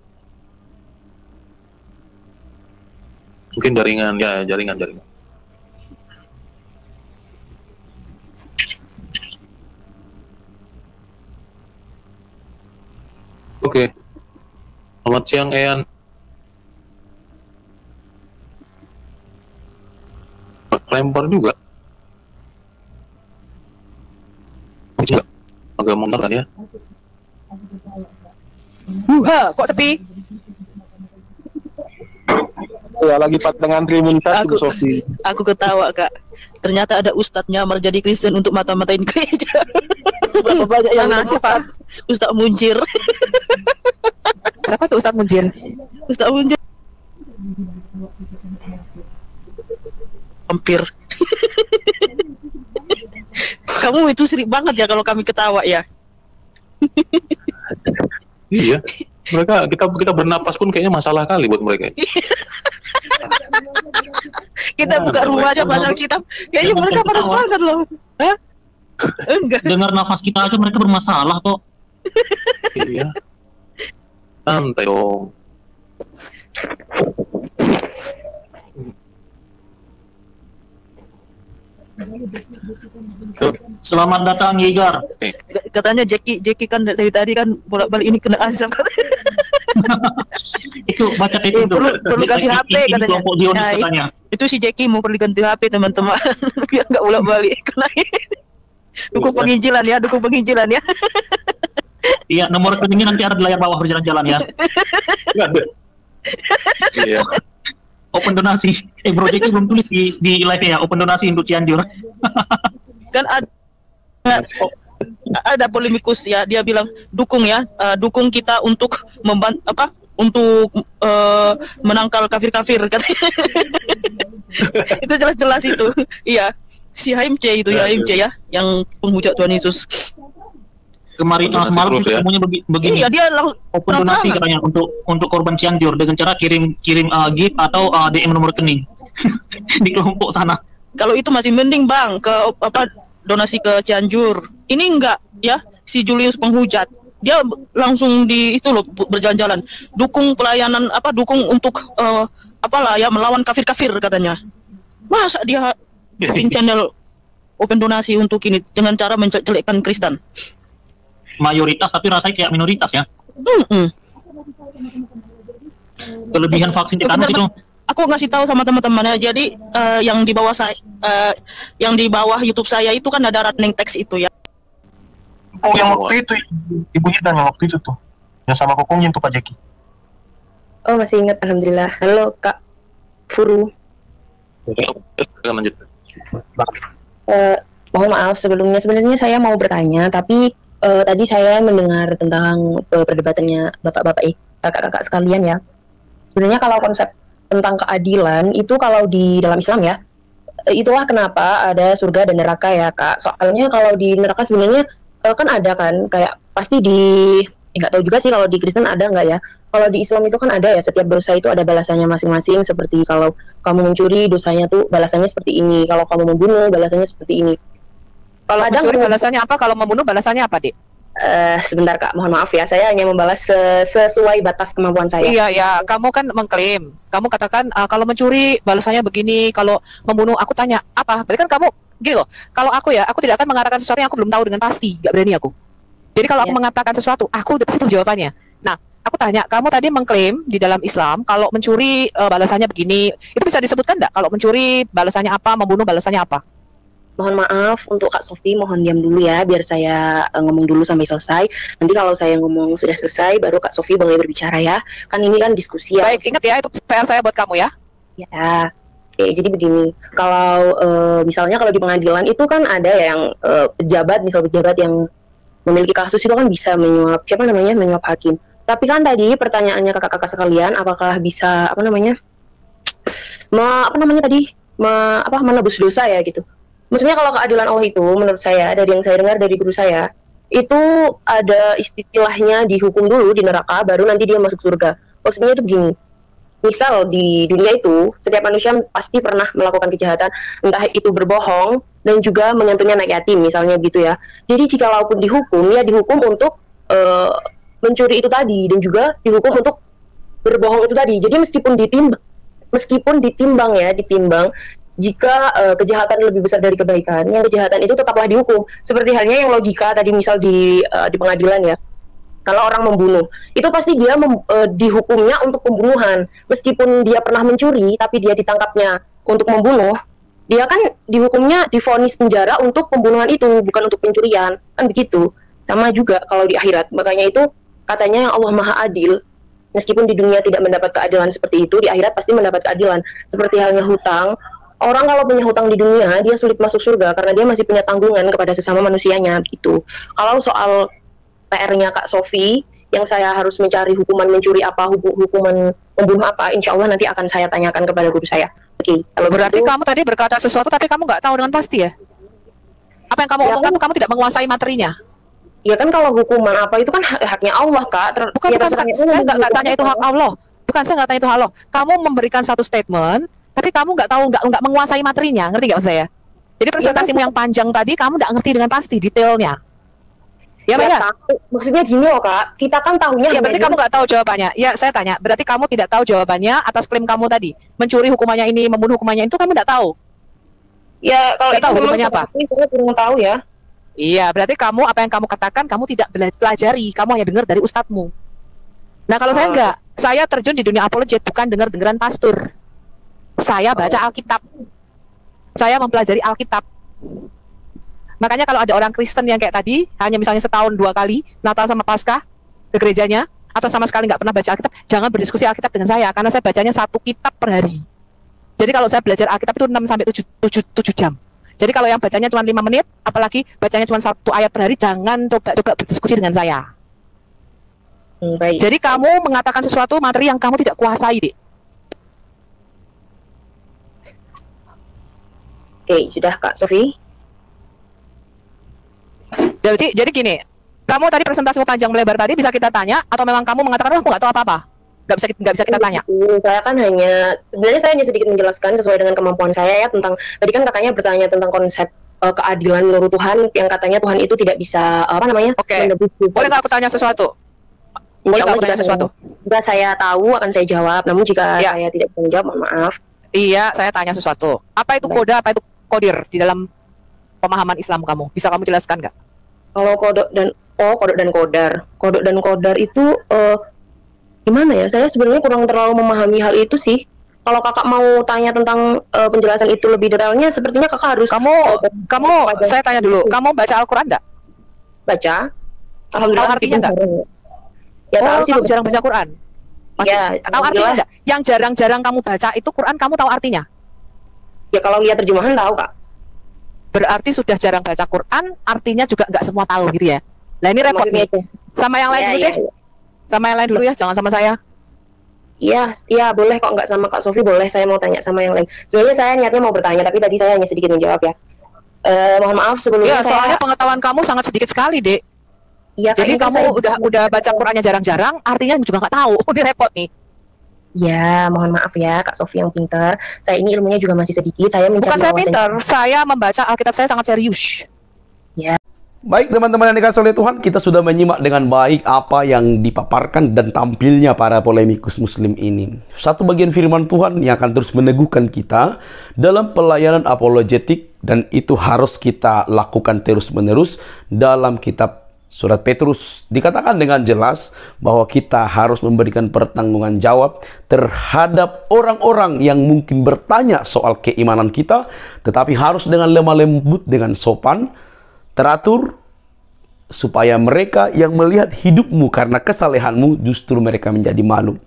Mungkin jaringan ya jaringan jaringan. Oke. Selamat siang Ean. Lempar juga. Enggak. Agak mundur kan ya? Buha, kok sepi? Ya lagi pak dengan imunisasi Aku- Bu Sofi Aku ketawa kak. Ternyata ada ustadz nyamar jadi Kristen untuk mata-matain gereja. Berapa banyak yang Mana, siapa? Ustadz Muncir. Siapa tuh Ustadz Munjir? Ustadz Muncir. Hampir. Kamu itu sirik banget ya kalau kami ketawa ya. Iya. Mereka kita kita bernapas pun kayaknya masalah kali buat mereka. kita buka rumah aja baca kitab. Kayaknya mereka pada semangat loh. Hah? Enggak. Dengar nafas kita aja mereka bermasalah kok. Iya. Santai dong. Selamat datang Yegar. Katanya Jackie Jackie kan dari tadi kan bolak-balik ini kena azab. Itu baca Eh, itu. perlu perlu ganti HP katanya. Nah, katanya. Itu si Jackie mau perlu ganti HP teman-teman biar nggak bolak-balik kena. dukung penginjilan ya, dukung penginjilan ya. Iya, nomor rekeningnya nanti ada di layar bawah berjalan-jalan ya. Iya. Open donasi. Eh Jeki belum tulis di di live ya, open donasi untuk Cianjur. kan ada ada polemikus ya. Dia bilang dukung ya. Eh, dukung kita untuk memban apa? Untuk eh, menangkal kafir-kafir katanya. Itu jelas-jelas itu. Iya. Si HMC itu ya HMC ya yang penghujat Tuhan Yesus Kemarin uh, semalam ya. ketemunya begi- begini. iya dia langsung open donasi katanya untuk untuk korban Cianjur dengan cara kirim kirim uh, gift atau uh, DM nomor rekening. Di kelompok sana. kalau itu masih mending bang ke apa donasi ke Cianjur ini enggak ya si Julius penghujat. Dia langsung di itu loh berjalan-jalan. Dukung pelayanan apa dukung untuk eh, apalah ya melawan kafir-kafir katanya. Masa dia bikin channel open donasi untuk ini dengan cara menjelekkan Kristen Mayoritas tapi rasanya kayak minoritas ya. Mm-mm. Kelebihan vaksin tetanus itu. aku ngasih tahu sama teman-temannya jadi eh, yang di bawah saya eh, yang di bawah YouTube saya itu kan ada running text itu ya Oh yang waktu itu Ibu Hidan yang waktu itu tuh yang sama kokongnya tuh Pak Jeki. Oh masih ingat Alhamdulillah. Halo Kak Furu. Lanjut. Eh, mohon maaf sebelumnya sebenarnya saya mau bertanya tapi eh, tadi saya mendengar tentang eh, perdebatannya bapak-bapak eh kakak-kakak sekalian ya. Sebenarnya kalau konsep tentang keadilan itu kalau di dalam Islam ya eh, itulah kenapa ada surga dan neraka ya kak. Soalnya kalau di neraka sebenarnya eh, kan ada kan kayak pasti di eh, nggak tahu juga sih kalau di Kristen ada nggak ya. Kalau di Islam itu kan ada ya setiap dosa itu ada balasannya masing-masing seperti kalau kamu mencuri dosanya tuh balasannya seperti ini. Kalau kamu membunuh balasannya seperti ini. Kalau Kadang mencuri balasannya apa? Kalau membunuh balasannya apa, Dik? Eh, sebentar kak, mohon maaf ya, saya hanya membalas se- sesuai batas kemampuan saya. Iya, ya. Kamu kan mengklaim. Kamu katakan ah, kalau mencuri balasannya begini, kalau membunuh aku tanya apa? Berarti kan kamu gini loh. Kalau aku ya, aku tidak akan mengatakan sesuatu yang aku belum tahu dengan pasti. Gak berani aku. Jadi kalau aku Iya. mengatakan sesuatu, aku udah pasti tahu jawabannya. Nah, aku tanya, kamu tadi mengklaim di dalam Islam kalau mencuri eh, balasannya begini, itu bisa disebutkan enggak? Kalau mencuri balasannya apa, membunuh balasannya apa? Mohon maaf untuk Kak Sofi, mohon diam dulu ya, biar saya eh, ngomong dulu sampai selesai. Nanti kalau saya ngomong sudah selesai, baru Kak Sofi boleh berbicara ya. Kan ini kan diskusi ya. Baik, ingat ya, itu PR saya buat kamu ya. Ya, oke. Jadi begini, kalau eh, misalnya kalau di pengadilan itu kan ada yang eh, pejabat, misal pejabat yang memiliki kasus itu kan bisa menyuap siapa namanya menyuap hakim. Tapi kan tadi pertanyaannya kakak-kakak sekalian, apakah bisa apa namanya, me, apa namanya tadi, me, apa menebus dosa ya gitu. Maksudnya kalau keadilan Allah itu, menurut saya dari yang saya dengar dari guru saya, itu ada istilahnya dihukum dulu di neraka, baru nanti dia masuk surga. Maksudnya itu begini, misal di dunia itu setiap manusia pasti pernah melakukan kejahatan entah itu berbohong dan juga menyentuhnya anak yatim misalnya gitu ya jadi jikalaupun dihukum ya dihukum untuk eh, mencuri itu tadi dan juga dihukum untuk berbohong itu tadi jadi meskipun ditimbang meskipun ditimbang ya ditimbang jika eh, kejahatan lebih besar dari kebaikan yang kejahatan itu tetaplah dihukum. Seperti halnya yang logika tadi misal di eh, di pengadilan ya. Kalau orang membunuh itu pasti dia mem- eh, dihukumnya untuk pembunuhan. Meskipun dia pernah mencuri tapi dia ditangkapnya untuk membunuh dia kan dihukumnya divonis penjara untuk pembunuhan itu bukan untuk pencurian. Kan begitu. Sama juga kalau di akhirat. Makanya itu katanya yang Allah maha adil. Meskipun di dunia tidak mendapat keadilan seperti itu di akhirat pasti mendapat keadilan. Seperti halnya hutang orang kalau punya hutang di dunia dia sulit masuk surga karena dia masih punya tanggungan kepada sesama manusianya gitu kalau soal PR-nya Kak Sofi yang saya harus mencari hukuman mencuri apa huku- hukuman membunuh apa insya Allah nanti akan saya tanyakan kepada guru saya oke kalau Berarti begitu, kamu tadi berkata sesuatu tapi kamu nggak tahu dengan pasti ya? Apa yang kamu Ya, omongkan kamu tidak menguasai materinya? ya kan kalau hukuman apa itu kan hak- haknya Allah Kak Ter- Bukan, ya bukan, bukan. terserahnya Saya nggak tanya itu hak Allah. Bukan, saya nggak tanya itu hak Allah. Kamu memberikan satu statement, tapi kamu nggak tahu nggak nggak menguasai materinya ngerti nggak saya? Jadi presentasimu yang panjang tadi kamu nggak ngerti dengan pasti detailnya. Ya Mbak? ya, tahu. maksudnya gini loh kak. Kita kan tahunya ya berarti kamu nggak tahu jawabannya. Ya saya tanya berarti kamu tidak tahu jawabannya atas klaim kamu tadi? Mencuri hukumannya ini membunuh hukumannya itu kamu nggak tahu? Ya kalau Nggak itu tahu hukumannya apa? saya kurang tahu ya. Iya, berarti kamu apa yang kamu katakan kamu tidak pelajari, kamu hanya dengar dari ustadzmu. Nah, kalau saya Oh. enggak, saya terjun di dunia apologet bukan dengar-dengaran pastor. Saya baca Alkitab. Saya mempelajari Alkitab. Makanya kalau ada orang Kristen yang kayak tadi, hanya misalnya setahun dua kali, Natal sama Paskah ke gerejanya, atau sama sekali nggak pernah baca Alkitab, jangan berdiskusi Alkitab dengan saya, karena saya bacanya satu kitab per hari. Jadi kalau saya belajar Alkitab itu 6 sampai 7, 7, 7 jam. Jadi kalau yang bacanya cuma lima menit, apalagi bacanya cuma satu ayat per hari, jangan coba-coba berdiskusi dengan saya. Hmm, baik. Jadi kamu mengatakan sesuatu materi yang kamu tidak kuasai, Dik. Oke sudah kak Sofi Jadi, jadi gini, kamu tadi presentasimu panjang melebar tadi bisa kita tanya, atau memang kamu mengatakan, oh, aku nggak tahu apa-apa, nggak bisa nggak bisa kita tanya. Hmm, saya kan hanya sebenarnya saya hanya sedikit menjelaskan sesuai dengan kemampuan saya ya tentang tadi kan kakaknya bertanya tentang konsep eh, keadilan menurut Tuhan yang katanya Tuhan itu tidak bisa apa namanya Oke. dosa. Boleh nggak aku tanya sesuatu? Boleh nggak aku tanya sesuatu? Jika saya tahu akan saya jawab, namun jika Ya. saya tidak bisa menjawab, mohon maaf. Iya, saya tanya sesuatu. Apa itu koda, apa itu kodir di dalam pemahaman Islam kamu? Bisa kamu jelaskan nggak? Kalau kodok dan oh kodok dan kodar, kodok dan kodar itu eh, gimana ya? Saya sebenarnya kurang terlalu memahami hal itu sih. Kalau kakak mau tanya tentang eh, penjelasan itu lebih detailnya, sepertinya kakak harus Kamu, kamu, saya tanya dulu, kamu baca Al-Quran nggak? baca. Alhamdulillah Tahu artinya nggak? Ya oh, tahu sih kamu jarang baca Quran. Ya, Tahu artinya nggak? Yang jarang-jarang kamu baca itu Quran kamu tahu artinya? Ya kalau lihat terjemahan tahu kak. Berarti sudah jarang baca Quran, artinya juga nggak semua tahu gitu ya. Nah ini repot nih. Sama yang lain Iya, dulu iya, deh. iya. Sama yang lain dulu ya, jangan sama saya. Iya, iya boleh kok nggak sama Kak Sofi boleh saya mau tanya sama yang lain. Sebenarnya saya niatnya mau bertanya tapi tadi saya hanya sedikit menjawab ya. Eh mohon maaf sebelumnya Iya, saya soalnya pengetahuan kamu sangat sedikit sekali, Dek. Iya, Jadi kamu saya- udah udah baca Qurannya jarang-jarang, artinya juga nggak tahu. Ini repot nih. Ya, mohon maaf ya Kak Sofi yang pintar. Saya ini ilmunya juga masih sedikit. Saya mencari Bukan saya pintar, saya membaca Alkitab saya sangat serius. Ya. Baik teman-teman yang dikasih oleh Tuhan, kita sudah menyimak dengan baik apa yang dipaparkan dan tampilnya para polemikus muslim ini. Satu bagian firman Tuhan yang akan terus meneguhkan kita dalam pelayanan apologetik dan itu harus kita lakukan terus-menerus dalam kitab Surat Petrus dikatakan dengan jelas bahwa kita harus memberikan pertanggungan jawab terhadap orang-orang yang mungkin bertanya soal keimanan kita, tetapi harus dengan lemah lembut, dengan sopan, teratur, supaya mereka yang melihat hidupmu karena kesalehanmu justru mereka menjadi malu.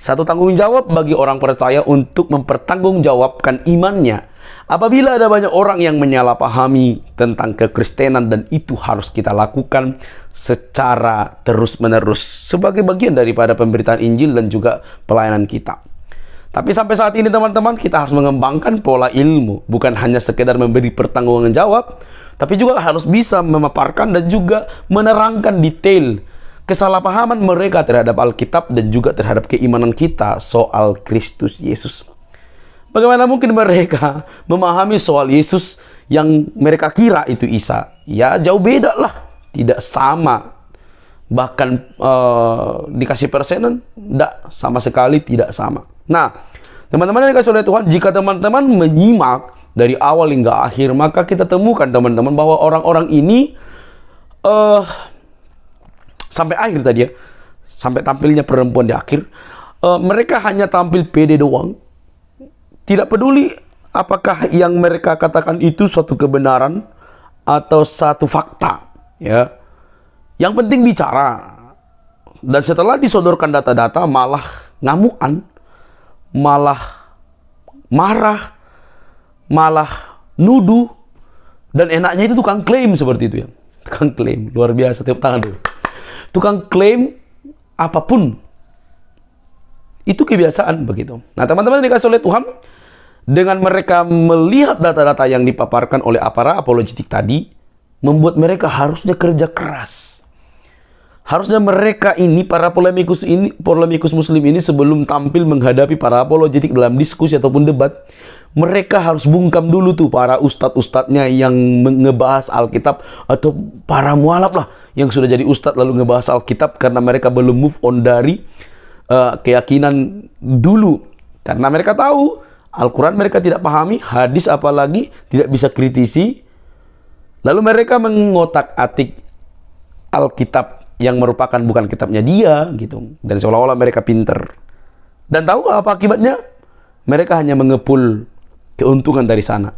Satu tanggung jawab bagi orang percaya untuk mempertanggungjawabkan imannya. Apabila ada banyak orang yang menyalahpahami tentang kekristenan dan itu harus kita lakukan secara terus-menerus sebagai bagian daripada pemberitaan Injil dan juga pelayanan kita. Tapi sampai saat ini teman-teman kita harus mengembangkan pola ilmu bukan hanya sekedar memberi pertanggungan jawab tapi juga harus bisa memaparkan dan juga menerangkan detail kesalahpahaman mereka terhadap Alkitab dan juga terhadap keimanan kita soal Kristus Yesus. Bagaimana mungkin mereka memahami soal Yesus yang mereka kira itu Isa? Ya jauh beda lah, tidak sama. Bahkan eh, dikasih persenan, tidak sama sekali tidak sama. Nah, teman-teman yang dikasih oleh Tuhan, jika teman-teman menyimak dari awal hingga akhir, maka kita temukan teman-teman bahwa orang-orang ini eh sampai akhir tadi ya, sampai tampilnya perempuan di akhir, eh, mereka hanya tampil pede doang, tidak peduli apakah yang mereka katakan itu suatu kebenaran atau satu fakta, ya. Yang penting bicara. Dan setelah disodorkan data-data malah ngamuan, malah marah, malah nuduh dan enaknya itu tukang klaim seperti itu ya. Tukang klaim, luar biasa tepuk tangan dulu. Tukang klaim apa pun itu kebiasaan begitu. Nah, teman-teman dikasih oleh Tuhan, dengan mereka melihat data-data yang dipaparkan oleh para apologetik tadi, membuat mereka harusnya kerja keras. Harusnya mereka ini para polemikus ini polemikus muslim ini sebelum tampil menghadapi para apologetik dalam diskusi ataupun debat, mereka harus bungkam dulu tuh para ustadz-ustadznya yang ngebahas Alkitab atau para mualaf lah yang sudah jadi ustadz lalu ngebahas Alkitab karena mereka belum move on dari uh, keyakinan dulu. Karena mereka tahu Al-Quran mereka tidak pahami, hadis apalagi tidak bisa kritisi. Lalu mereka mengotak-atik Alkitab yang merupakan bukan kitabnya dia gitu. Dan seolah-olah mereka pinter. Dan tahu apa akibatnya? Mereka hanya mengepul keuntungan dari sana.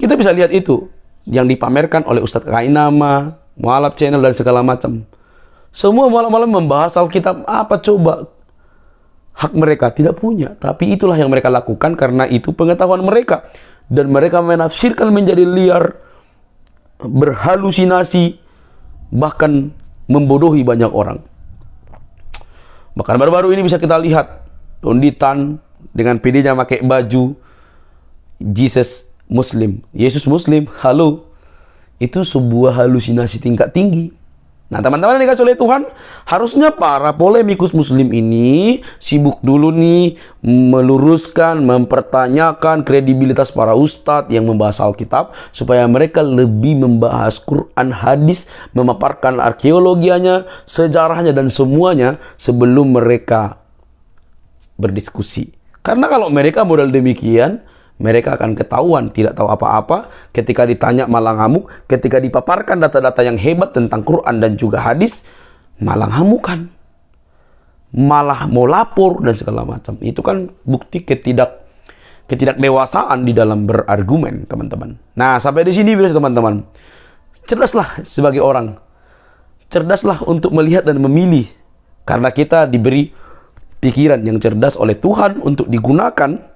Kita bisa lihat itu yang dipamerkan oleh Ustadz Kainama Mualaf Channel dan segala macam semua malam-malam membahas Alkitab apa coba hak mereka tidak punya tapi itulah yang mereka lakukan karena itu pengetahuan mereka dan mereka menafsirkan menjadi liar berhalusinasi bahkan membodohi banyak orang. Bahkan baru-baru ini bisa kita lihat Donditan dengan PD-nya pakai baju Jesus Muslim, Yesus Muslim, halo. Itu sebuah halusinasi tingkat tinggi. Nah teman-teman yang dikasih oleh Tuhan, harusnya para polemikus muslim ini sibuk dulu nih meluruskan, mempertanyakan kredibilitas para ustadz yang membahas Alkitab supaya mereka lebih membahas Quran, hadis, memaparkan arkeologianya, sejarahnya dan semuanya sebelum mereka berdiskusi. Karena kalau mereka modal demikian, mereka akan ketahuan tidak tahu apa-apa. Ketika ditanya malah ngamuk ketika dipaparkan data-data yang hebat tentang Quran dan juga hadis malah ngamukan malah mau lapor dan segala macam. Itu kan bukti ketidak ketidakdewasaan di dalam berargumen teman-teman. Nah sampai di sini bisa teman-teman. Cerdaslah sebagai orang. Cerdaslah untuk melihat dan memilih. Karena kita diberi pikiran yang cerdas oleh Tuhan untuk digunakan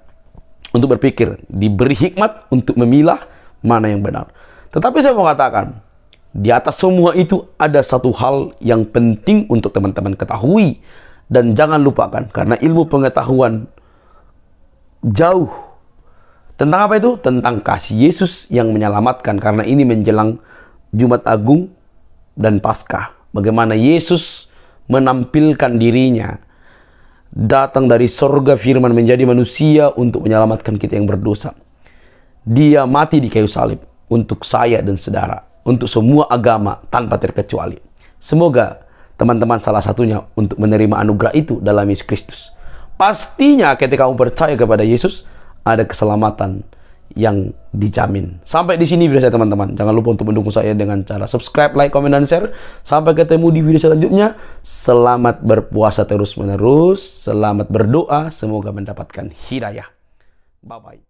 untuk berpikir, diberi hikmat untuk memilah mana yang benar. Tetapi saya mau katakan, di atas semua itu ada satu hal yang penting untuk teman-teman ketahui dan jangan lupakan karena ilmu pengetahuan jauh tentang apa itu? Tentang kasih Yesus yang menyelamatkan karena ini menjelang Jumat Agung dan Paskah. Bagaimana Yesus menampilkan dirinya datang dari sorga firman menjadi manusia untuk menyelamatkan kita yang berdosa. Dia mati di kayu salib untuk saya dan saudara, untuk semua agama tanpa terkecuali. Semoga teman-teman salah satunya untuk menerima anugerah itu dalam Yesus Kristus. Pastinya ketika kamu percaya kepada Yesus, ada keselamatan yang dijamin. Sampai di sini video saya teman-teman. Jangan lupa untuk mendukung saya dengan cara subscribe, like, komen, dan share. Sampai ketemu di video selanjutnya. Selamat berpuasa terus-menerus. Selamat berdoa. Semoga mendapatkan hidayah. Bye-bye.